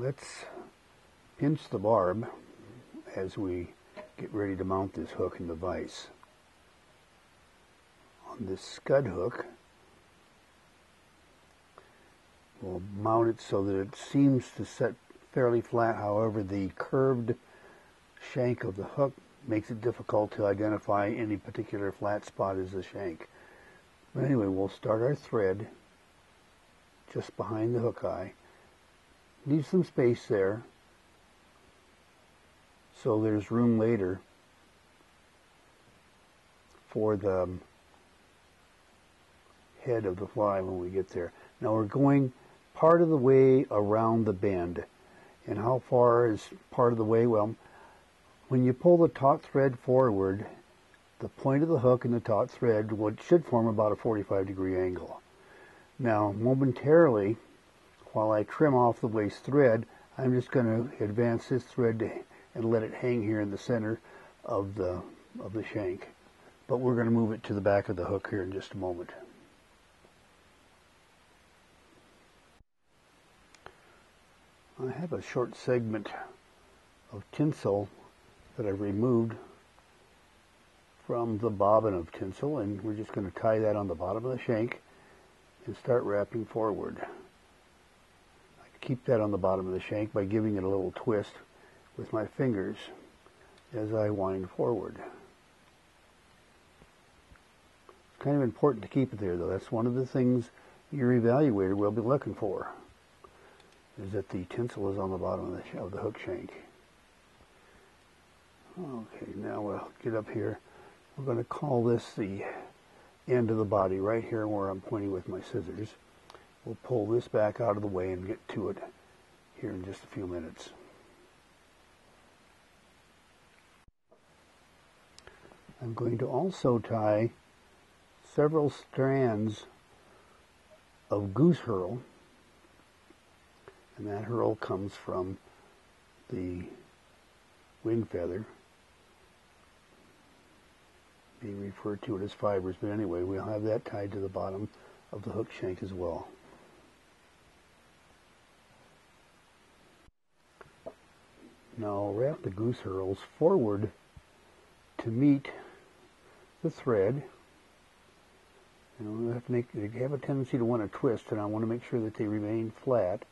Let's pinch the barb as we get ready to mount this hook in the vise. On this scud hook, we'll mount it so that it seems to set fairly flat. However, the curved shank of the hook makes it difficult to identify any particular flat spot as a shank. But anyway, we'll start our thread just behind the hook eye. Leave some space there so there's room later for the um, head of the fly when we get there. Now we're going part of the way around the bend. And how far is part of the way? Well, when you pull the taut thread forward, the point of the hook and the taut thread should form about a 45 degree angle. Now, momentarily, while I trim off the waste thread, I'm just going to advance this thread and let it hang here in the center of the, of the shank. But we're going to move it to the back of the hook here in just a moment. I have a short segment of tinsel that I've removed from the bobbin of tinsel and we're just going to tie that on the bottom of the shank and start wrapping forward. Keep that on the bottom of the shank by giving it a little twist with my fingers as I wind forward. It's kind of important to keep it there though. That's one of the things your evaluator will be looking for is that the tinsel is on the bottom of the, of the hook shank. Okay, now we'll get up here. We're going to call this the end of the body right here where I'm pointing with my scissors. We'll pull this back out of the way and get to it here in just a few minutes. I'm going to also tie several strands of goose herl and that herl comes from the wing feather being referred to it as fibers but anyway we'll have that tied to the bottom of the hook shank as well now I'll wrap the goose herls forward to meet the thread and they have, to make, they have a tendency to want to twist and I want to make sure that they remain flat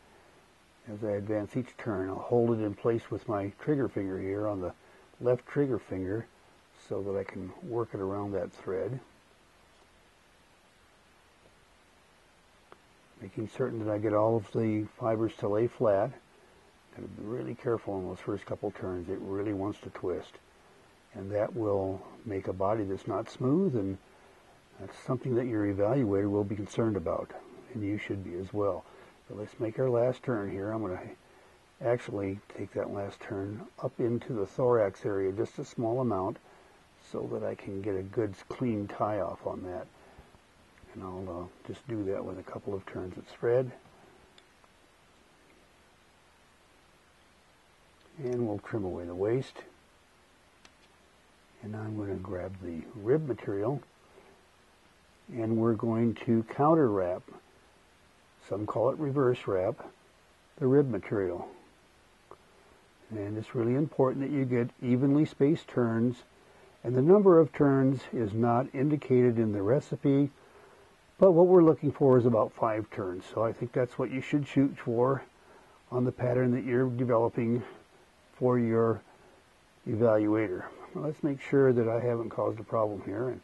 as I advance each turn. I'll hold it in place with my trigger finger here on the left trigger finger so that I can work it around that thread. Making certain that I get all of the fibers to lay flat. Got to be really careful on those first couple turns. It really wants to twist. And that will make a body that's not smooth and that's something that your evaluator will be concerned about. And you should be as well. So let's make our last turn here. I'm going to actually take that last turn up into the thorax area just a small amount so that I can get a good clean tie off on that. And I'll uh, just do that with a couple of turns of thread. And we'll trim away the waste. And I'm going to grab the rib material and we're going to counter wrap some call it reverse wrap, the rib material. And it's really important that you get evenly spaced turns, and the number of turns is not indicated in the recipe, but what we're looking for is about five turns. So I think that's what you should shoot for on the pattern that you're developing for your evaluator. let's make sure that I haven't caused a problem here, and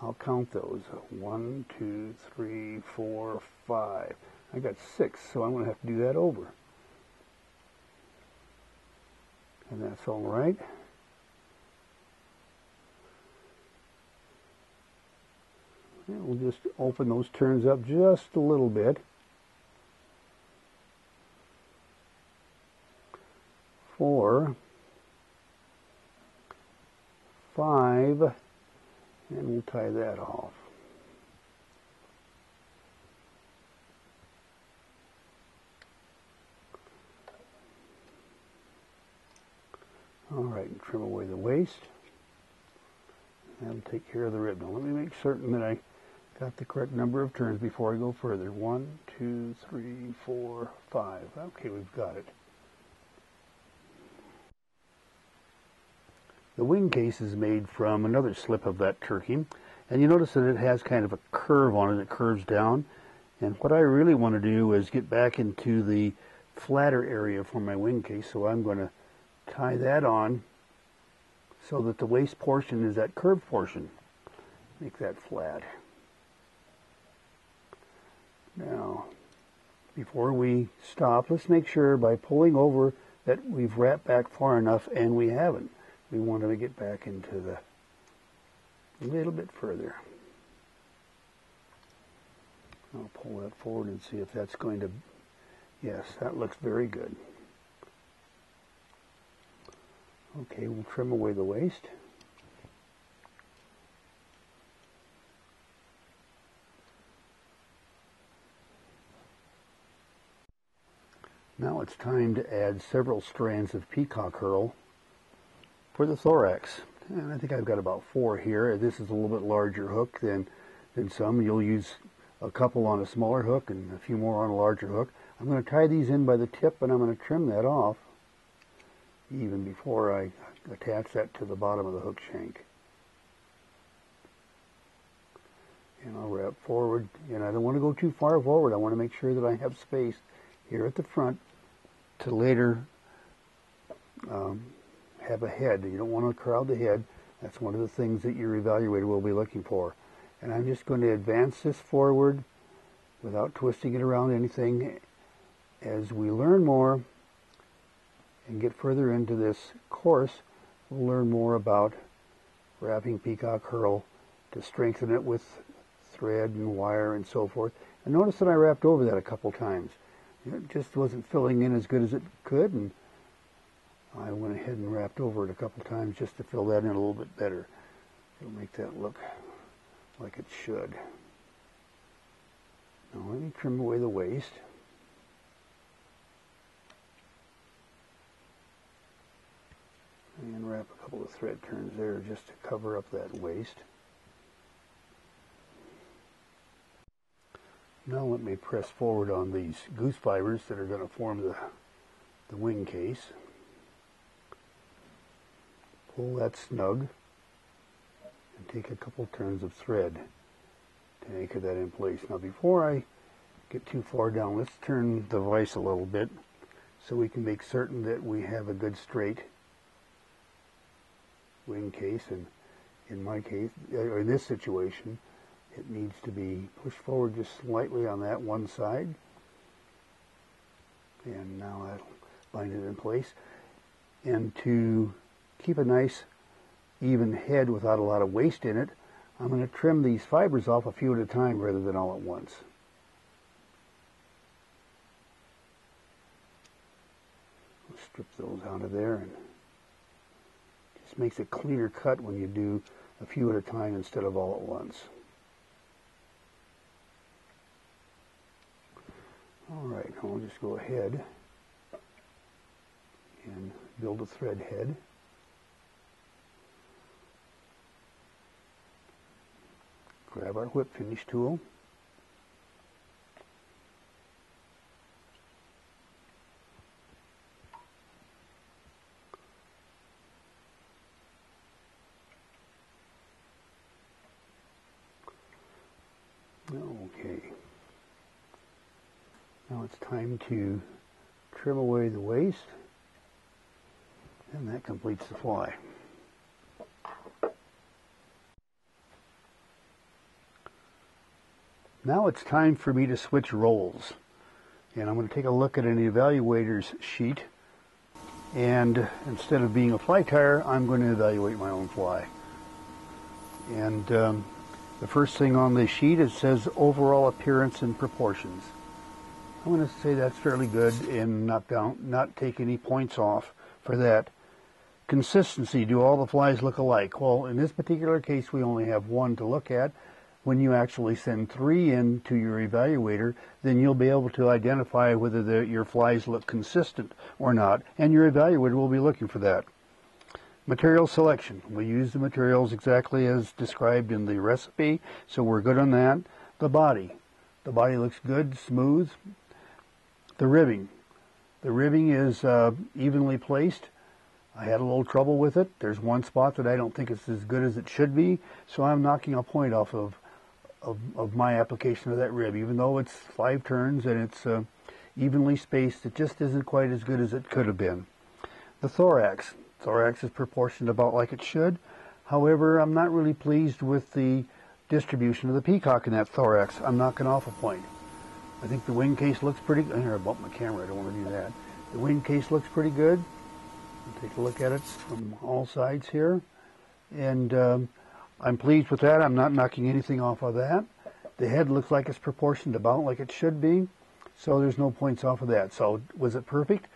I'll count those. One, two, three, four, five. I got six, so I'm going to have to do that over. And that's all right. And we'll just open those turns up just a little bit. Four, five, and we'll tie that off. All right, trim away the waste. That'll take care of the rib. Now let me make certain that I got the correct number of turns before I go further. One, two, three, four, five. Okay, we've got it. The wing case is made from another slip of that turkey. And you notice that it has kind of a curve on it. It curves down. And what I really want to do is get back into the flatter area for my wing case. So I'm going to tie that on so that the waste portion is that curved portion. Make that flat. Now, before we stop, let's make sure by pulling over that we've wrapped back far enough, and we haven't. We want to get back into the a little bit further. I'll pull that forward and see if that's going to, yes, that looks very good. Okay, we'll trim away the waste. Now it's time to add several strands of peacock herl for the thorax. And I think I've got about four here. This is a little bit larger hook than, than some. You'll use a couple on a smaller hook and a few more on a larger hook. I'm going to tie these in by the tip and I'm going to trim that off even before I attach that to the bottom of the hook shank. And I'll wrap forward, and I don't want to go too far forward. I want to make sure that I have space here at the front to later um, have a head. You don't want to crowd the head. That's one of the things that your evaluator will be looking for. And I'm just going to advance this forward without twisting it around anything. As we learn more and get further into this course, we'll learn more about wrapping peacock herl to strengthen it with thread and wire and so forth. And notice that I wrapped over that a couple times. It just wasn't filling in as good as it could, and I went ahead and wrapped over it a couple times just to fill that in a little bit better. It'll make that look like it should. Now let me trim away the waste. And wrap a couple of thread turns there just to cover up that waste. Now let me press forward on these goose fibers that are going to form the, the wing case. Pull that snug and take a couple turns of thread to anchor that in place. Now before I get too far down, let's turn the vise a little bit so we can make certain that we have a good straight wing case. And in my case, or in this situation, it needs to be pushed forward just slightly on that one side. And now that'll bind it in place. And to keep a nice even head without a lot of waste in it, I'm going to trim these fibers off a few at a time rather than all at once. I'll strip those out of there and just makes a cleaner cut when you do a few at a time instead of all at once. All right, I'll just go ahead and build a thread head. Grab our whip finish tool. Okay. Now it's time to trim away the waste and that completes the fly. Now it's time for me to switch roles and I'm going to take a look at an evaluator's sheet and instead of being a fly tyer I'm going to evaluate my own fly and um, the first thing on the sheet it says overall appearance and proportions. I'm going to say that's fairly good and not down, not take any points off for that. Consistency, do all the flies look alike? Well, in this particular case, we only have one to look at. When you actually send three in to your evaluator, then you'll be able to identify whether the, your flies look consistent or not, and your evaluator will be looking for that. Material selection. We use the materials exactly as described in the recipe, so we're good on that. The body. The body looks good, smooth, the ribbing. The ribbing is uh, evenly placed. I had a little trouble with it. There's one spot that I don't think it's as good as it should be, so I'm knocking a point off of of, of my application of that rib. Even though it's five turns and it's uh, evenly spaced, it just isn't quite as good as it could have been. The thorax. Thorax is proportioned about like it should. However, I'm not really pleased with the distribution of the peacock in that thorax. I'm knocking off a point. I think the wing case looks pretty good. Here, I bumped my camera. I don't want to do that. The wing case looks pretty good. Take a look at it from all sides here. And um, I'm pleased with that. I'm not knocking anything off of that. The head looks like it's proportioned about like it should be. So there's no points off of that. So was it perfect?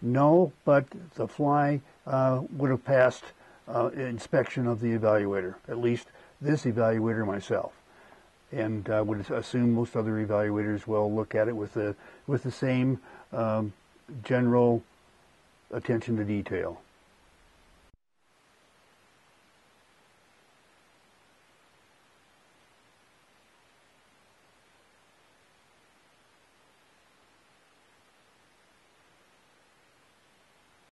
No, but the fly uh, would have passed uh, inspection of the evaluator, at least this evaluator myself. And I would assume most other evaluators will look at it with the, with the same um, general attention to detail.